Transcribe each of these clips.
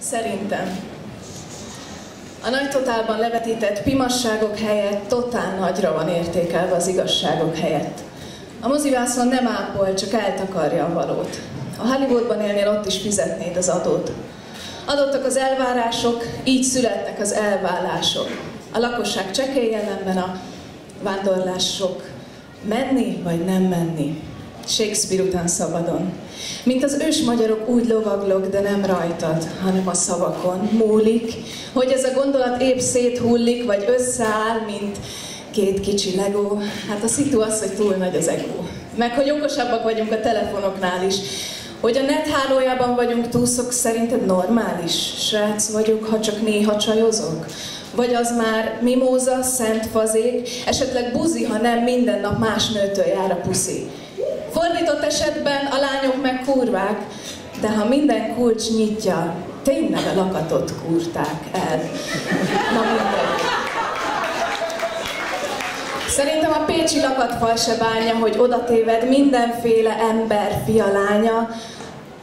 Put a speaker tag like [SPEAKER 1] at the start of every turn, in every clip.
[SPEAKER 1] Szerintem. A nagy totálban levetített pimasságok helyett totál nagyra van értékelve az igazságok helyett. A mozivászon nem ápol, csak eltakarja a valót. A Hollywoodban élnél ott is fizetnéd az adót. Adottak az elvárások, így születtek az elvállások. A lakosság csekély jelenben a vándorlások. Menni vagy nem menni? Shakespeare után szabadon. Mint az ős magyarok úgy lovaglok, de nem rajtad, hanem a szavakon. Múlik, hogy ez a gondolat épp széthullik, vagy összeáll, mint két kicsi legó. Hát a szitu az, hogy túl nagy az ego. Meg hogy okosabbak vagyunk a telefonoknál is. Hogy a net hálójában vagyunk túlszok szerinted normális? Srác vagyok, ha csak néha csajozok? Vagy az már mimóza, szent fazék, esetleg buzi, ha nem minden nap más nőtől jár a puszi. Fordított esetben a lányok meg kurvák, de ha minden kulcs nyitja, tényleg a lakatot kurták el. Na mindegy. Szerintem a pécsi lakatfal se bánja, hogy oda téved mindenféle ember, fia, lánya,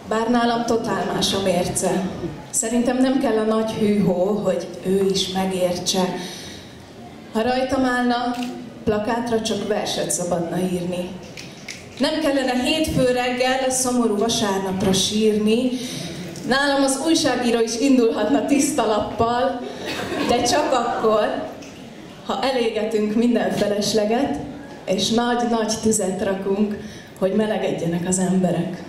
[SPEAKER 1] bár nálam totál más a mérce. Szerintem nem kell a nagy hűhó, hogy ő is megértse. Ha rajtam állna, plakátra csak verset szabadna írni. Nem kellene hétfő reggel szomorú vasárnapra sírni, Nálam az újságíró is indulhatna tiszta lappal, de csak akkor, ha elégetünk minden felesleget, és nagy-nagy tüzet rakunk, hogy melegedjenek az emberek.